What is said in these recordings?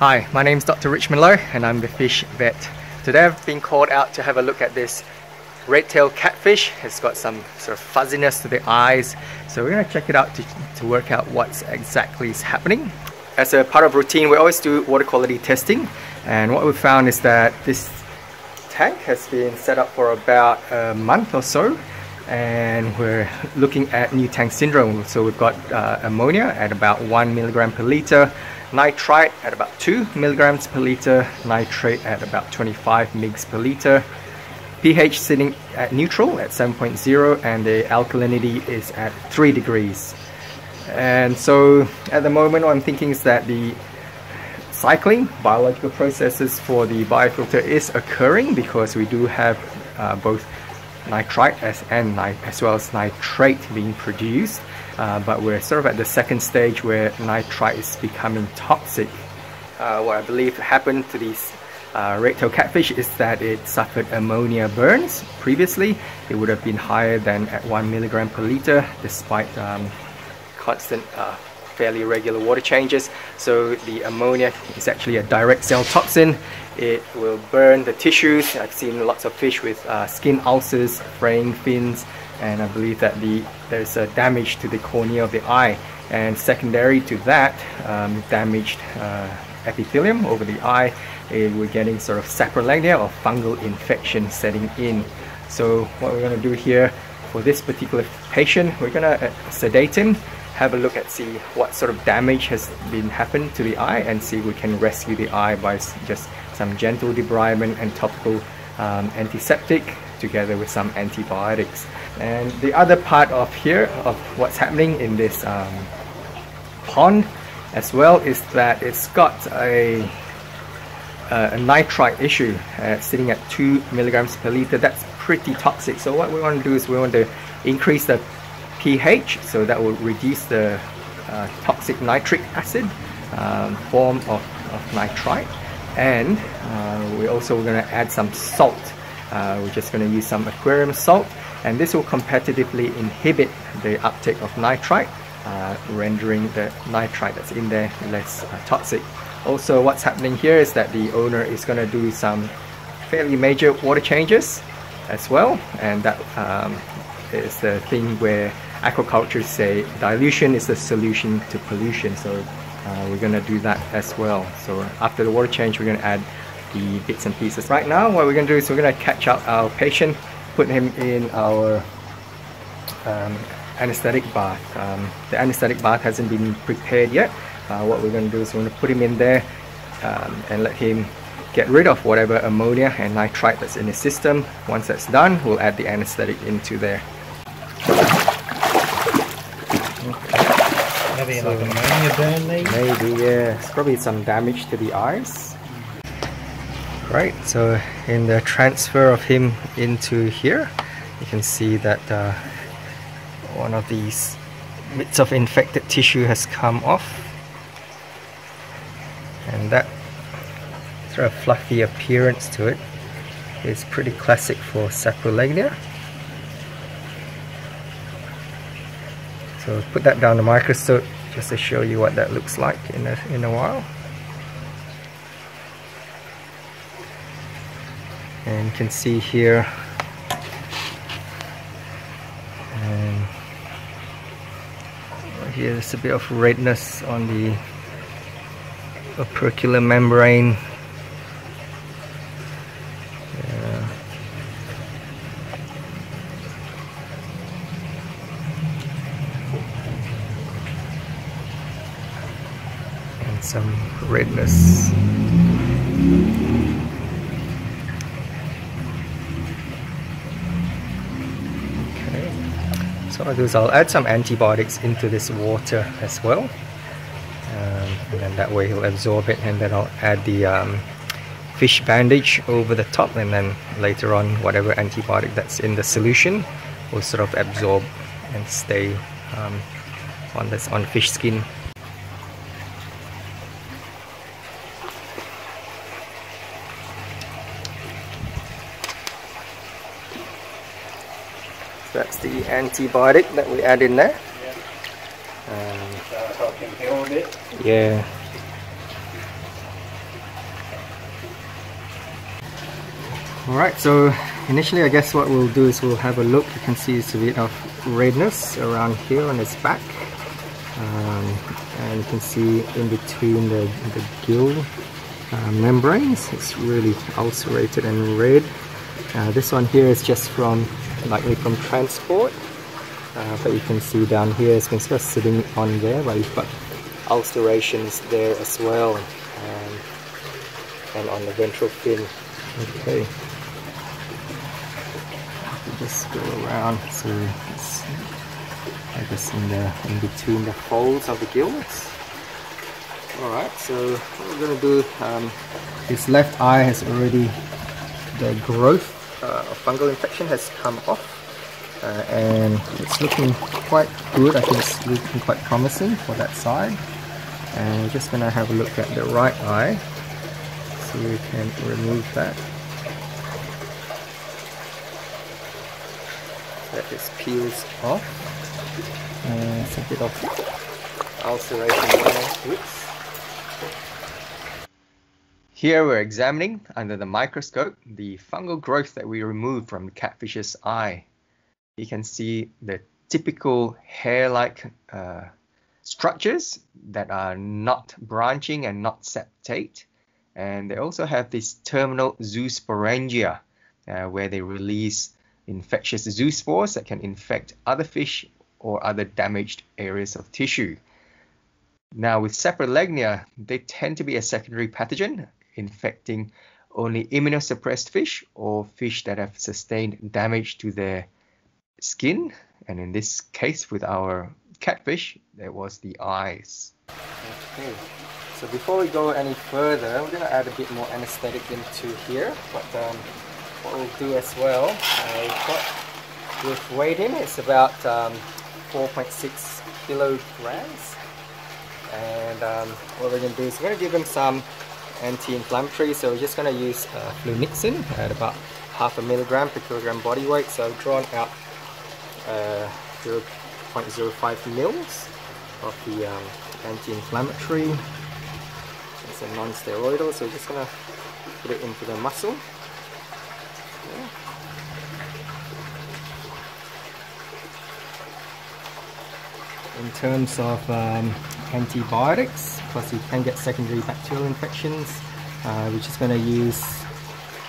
Hi, my name is Dr. Richmond Loh and I'm the fish vet. Today I've been called out to have a look at this red-tailed catfish. It's got some sort of fuzziness to the eyes. So we're going to check it out to, to work out what exactly is happening. As a part of routine, we always do water quality testing. And what we found is that this tank has been set up for about a month or so and we're looking at new tank syndrome so we've got uh, ammonia at about 1 milligram per liter nitrite at about 2 milligrams per liter, nitrate at about 25 mg per liter, pH sitting at neutral at 7.0 and the alkalinity is at 3 degrees. And so at the moment what I'm thinking is that the cycling biological processes for the biofilter is occurring because we do have uh, both nitrite as, and as well as nitrate being produced uh, but we're sort of at the second stage where nitrite is becoming toxic. Uh, what I believe happened to these uh, red-tailed catfish is that it suffered ammonia burns previously. It would have been higher than at 1 milligram per liter despite um, constant uh, fairly regular water changes. So the ammonia is actually a direct cell toxin. It will burn the tissues. I've seen lots of fish with uh, skin ulcers, fraying fins, and I believe that the there's a damage to the cornea of the eye. And secondary to that um, damaged uh, epithelium over the eye eh, we're getting sort of saprolegnia or fungal infection setting in. So what we're going to do here for this particular patient we're going to uh, sedate him have a look at see what sort of damage has been happened to the eye and see if we can rescue the eye by just some gentle debridement and topical um, antiseptic together with some antibiotics. And the other part of here of what's happening in this um, pond as well is that it's got a, a nitrite issue uh, sitting at 2 milligrams per liter. That's pretty toxic. So what we want to do is we want to increase the pH so that will reduce the uh, toxic nitric acid um, form of, of nitrite and uh, we're also going to add some salt uh, we're just going to use some aquarium salt and this will competitively inhibit the uptake of nitrite, uh, rendering the nitrite that's in there less uh, toxic. Also what's happening here is that the owner is going to do some fairly major water changes as well and that um, is the thing where aquaculture say dilution is the solution to pollution so uh, we're going to do that as well so after the water change we're going to add the bits and pieces. Right now what we're going to do is we're going to catch up our patient, put him in our um, anesthetic bath. Um, the anesthetic bath hasn't been prepared yet. Uh, what we're going to do is we're going to put him in there um, and let him get rid of whatever ammonia and nitrite that's in his system. Once that's done, we'll add the anesthetic into there. Maybe so, like ammonia burn maybe? Maybe, yeah. It's probably some damage to the eyes. Right, so in the transfer of him into here, you can see that uh, one of these bits of infected tissue has come off. And that sort of fluffy appearance to it is pretty classic for saprolegnia. So put that down the microscope just to show you what that looks like in a, in a while. And you can see here and here there's a bit of redness on the opercular membrane yeah. and some redness I'll do is I'll add some antibiotics into this water as well. Um, and then that way he'll absorb it and then I'll add the um, fish bandage over the top and then later on whatever antibiotic that's in the solution will sort of absorb and stay um, on this on fish skin antibiotic that we add in there. Um, yeah. Alright, so initially I guess what we'll do is we'll have a look. You can see it's a bit of redness around here on its back. Um, and you can see in between the, the gill uh, membranes, it's really ulcerated and red. Uh, this one here is just from likely from transport. Uh, but you can see down here it's been sort of sitting on there, but you've got ulcerations there as well. Um, and on the ventral fin. Okay just go around so it's I guess in the in between the folds of the gills alright so what we're gonna do um, his left eye has already the growth of fungal infection has come off uh, and it's looking quite good I think it's looking quite promising for that side and we're just gonna have a look at the right eye so we can remove that that just peels off. Uh, it's a bit of ulceration. Oops. Here we're examining under the microscope the fungal growth that we removed from the catfish's eye. You can see the typical hair-like uh, structures that are not branching and not septate. And they also have this terminal zoosporangia uh, where they release infectious zoospores that can infect other fish or other damaged areas of tissue. Now with saprolegnia, they tend to be a secondary pathogen infecting only immunosuppressed fish or fish that have sustained damage to their skin. And in this case with our catfish, there was the eyes. Okay, so before we go any further, we're going to add a bit more anesthetic into here. But um, what we'll do as well, uh, with weight in, it's about um, 4.6 kilograms. And um, what we're going to do is we're going to give them some anti-inflammatory. So we're just going to use uh, flunixin at about half a milligram per kilogram body weight. So I've drawn out uh, 0.05 mils of the um, anti-inflammatory. It's a non-steroidal, so we're just going to put it into the muscle. In terms of um, antibiotics, plus you can get secondary bacterial infections, uh, we're just going to use,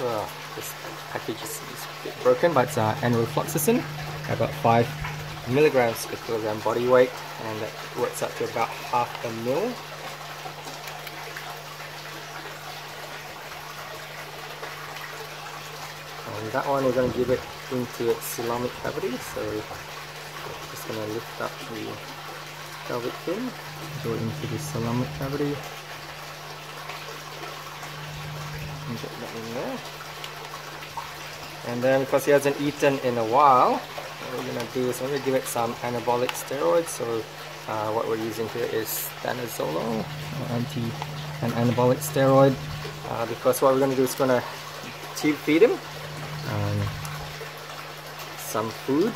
well, this package is, is a bit broken, but it's uh, enrofloxacin, about 5 milligrams per kilogram body weight, and that works up to about half a mil. And that one we're going to give it into its coelomic cavity so just going to lift up the pelvic fin go into the coelomic cavity and get that in there and then because he hasn't eaten in a while what we're to do is I'm to give it some anabolic steroids. So uh, what we're using here is stanozolol anti an anabolic steroid. Uh, because what we're going to do is going to tube feed him. Um, some food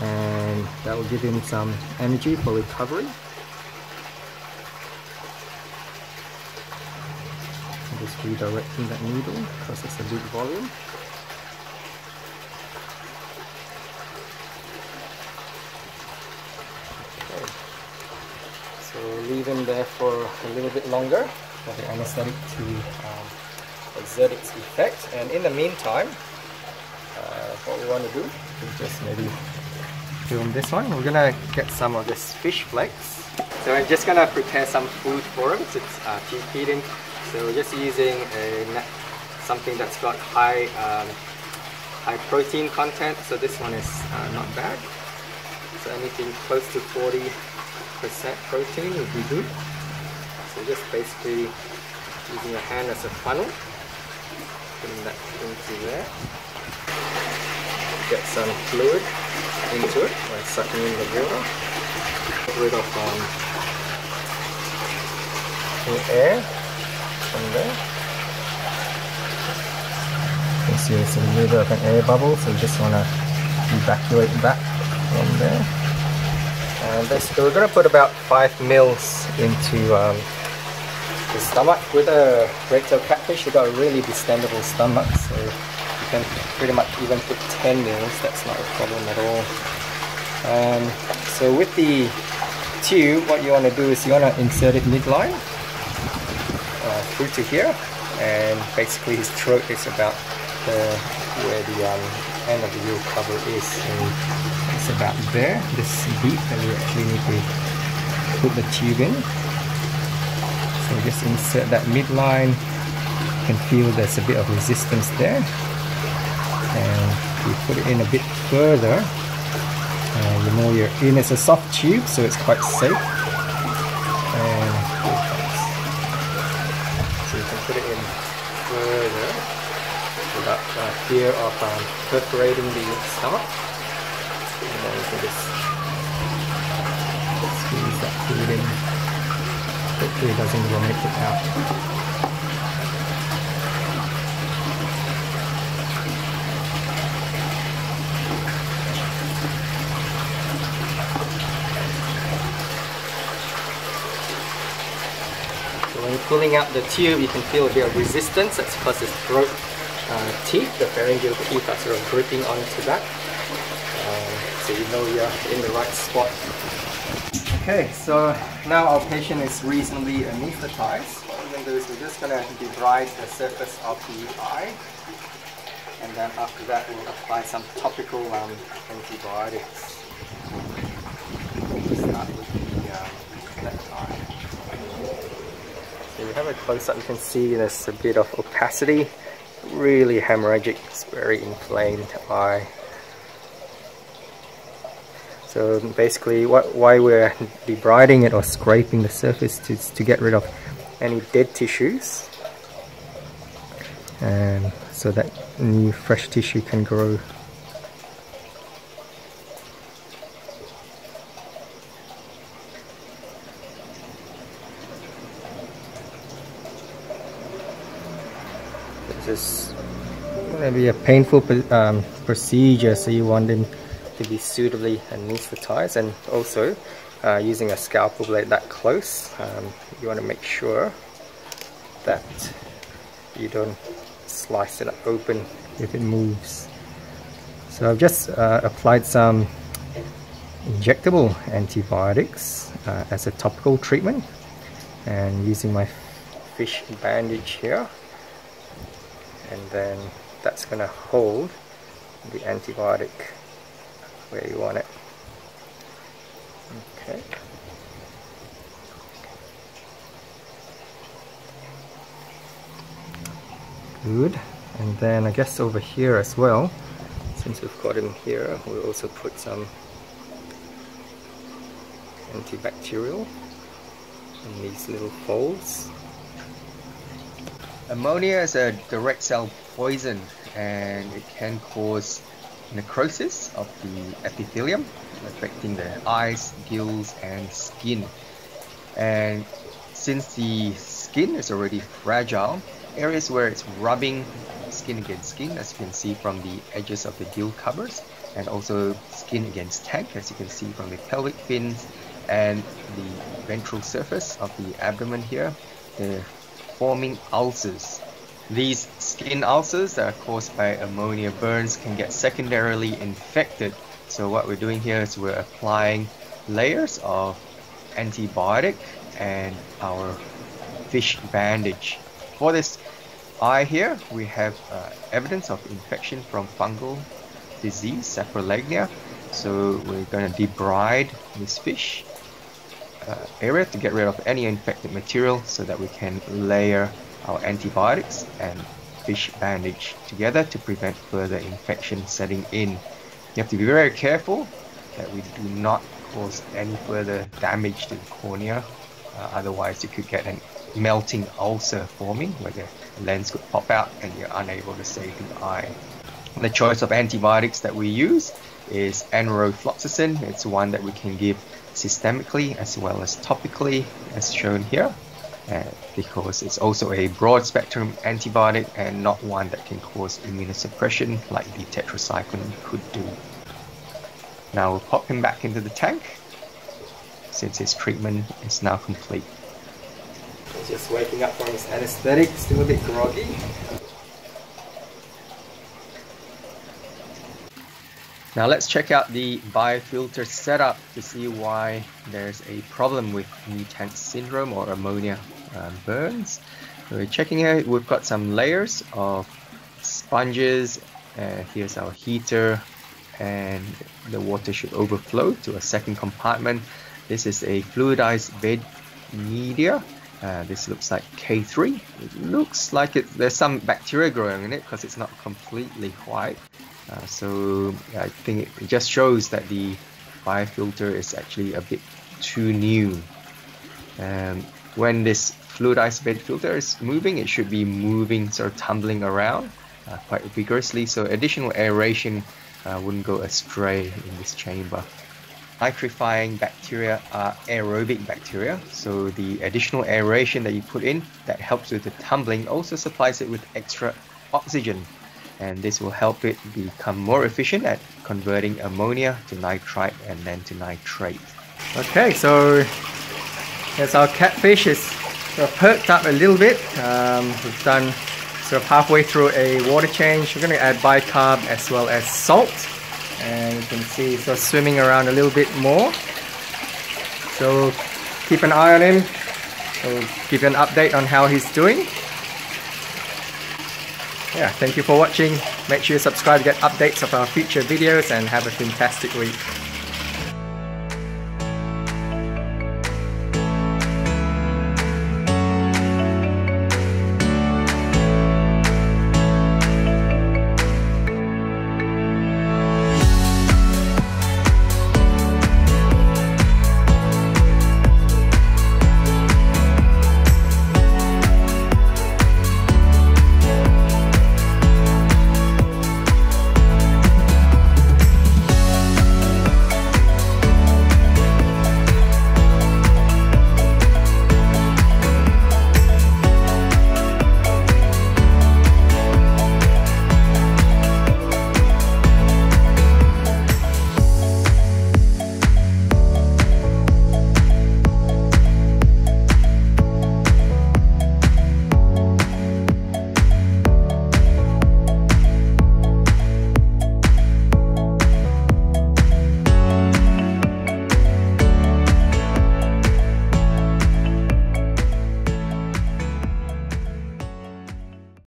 and that will give him some energy for recovery. I'm just redirecting that needle because it's a big volume. Okay. So leave him there for a little bit longer for the anesthetic to um, exert its effect. And in the meantime, uh, what we want to do is just maybe film this one. We're gonna get some of this fish flakes. So I'm just gonna prepare some food for him It's uh, feed him. So we're just using a something that's got high um, high protein content. So this one is uh, not bad. So anything close to 40% protein would be good. So just basically using your hand as a funnel putting that into there. Get some fluid into it by sucking in the water. Get rid of um, the air from there. You can see there's a little bit of an air bubble, so you just want to evacuate that from there. And basically we're going to put about 5 mils into um, the stomach with a red tail catfish, they've got a really distendable stomach, so can pretty much even put 10 mils, that's not a problem at all. Um, so with the tube, what you want to do is you want to insert it midline uh, through to here, and basically his throat is about the, where the um, end of the gill cover is. So it's about there, this deep that we actually need to put the tube in. So just insert that midline. You can feel there's a bit of resistance there. And you put it in a bit further. Uh, you know you're in, it's a soft tube so it's quite safe. And so you can put it in further without uh, fear of um, perforating the stomach. And then you can just squeeze that food in. Hopefully it doesn't vomit it out. Pulling out the tube, you can feel a bit of resistance. That's because his throat uh, teeth, the pharyngeal teeth, are sort of gripping onto that. Um, so you know you're in the right spot. Okay, so now our patient is reasonably anesthetized. What we're going to do is we're just going to debride the surface of the eye. And then after that, we'll apply some topical um, antibiotics. We'll start with the um, left eye. So if you have a close up, you can see there's a bit of opacity. Really hemorrhagic, it's very inflamed eye. So basically what, why we're debriding it or scraping the surface to, to get rid of any dead tissues and so that new fresh tissue can grow. Is going to be a painful um, procedure so you want them to be suitably anesthetized and also uh, using a scalpel blade that close um, you want to make sure that you don't slice it open if it moves. So I've just uh, applied some injectable antibiotics uh, as a topical treatment and using my fish bandage here and then that's going to hold the antibiotic where you want it. Okay. Good. And then I guess over here as well, since we've got him here, we'll also put some antibacterial in these little folds. Ammonia is a direct cell poison and it can cause necrosis of the epithelium affecting the eyes, gills and skin. And since the skin is already fragile, areas where it's rubbing skin against skin as you can see from the edges of the gill covers and also skin against tank as you can see from the pelvic fins and the ventral surface of the abdomen here, they're forming ulcers. These skin ulcers that are caused by ammonia burns can get secondarily infected. So what we're doing here is we're applying layers of antibiotic and our fish bandage. For this eye here, we have uh, evidence of infection from fungal disease, saprolegnia. So we're going to debride this fish uh, area to get rid of any infected material so that we can layer our antibiotics and fish bandage together to prevent further infection setting in. You have to be very careful that we do not cause any further damage to the cornea, uh, otherwise you could get a melting ulcer forming where the lens could pop out and you're unable to save the eye. The choice of antibiotics that we use is enrofloxacin. It's one that we can give systemically as well as topically as shown here uh, because it's also a broad spectrum antibiotic and not one that can cause immunosuppression like the tetracycline could do. Now we'll pop him back into the tank since his treatment is now complete. Just waking up from his anesthetic, still a bit groggy. Now let's check out the biofilter setup to see why there's a problem with new tank syndrome or ammonia um, burns. We're checking it, we've got some layers of sponges, uh, here's our heater and the water should overflow to a second compartment. This is a fluidized bed media. Uh, this looks like K3. It looks like it, there's some bacteria growing in it because it's not completely white. Uh, so I think it just shows that the biofilter is actually a bit too new. Um, when this fluidized bed filter is moving, it should be moving, sort of tumbling around uh, quite vigorously. So additional aeration uh, wouldn't go astray in this chamber. Nitrifying bacteria are aerobic bacteria, so the additional aeration that you put in that helps with the tumbling also supplies it with extra oxygen and this will help it become more efficient at converting ammonia to nitrite and then to nitrate. Okay, so as our catfish is sort of perked up a little bit, um, we've done sort of halfway through a water change. We're going to add bicarb as well as salt and you can see so swimming around a little bit more. So keep an eye on him. I'll give you an update on how he's doing yeah, thank you for watching. Make sure you subscribe to get updates of our future videos and have a fantastic week.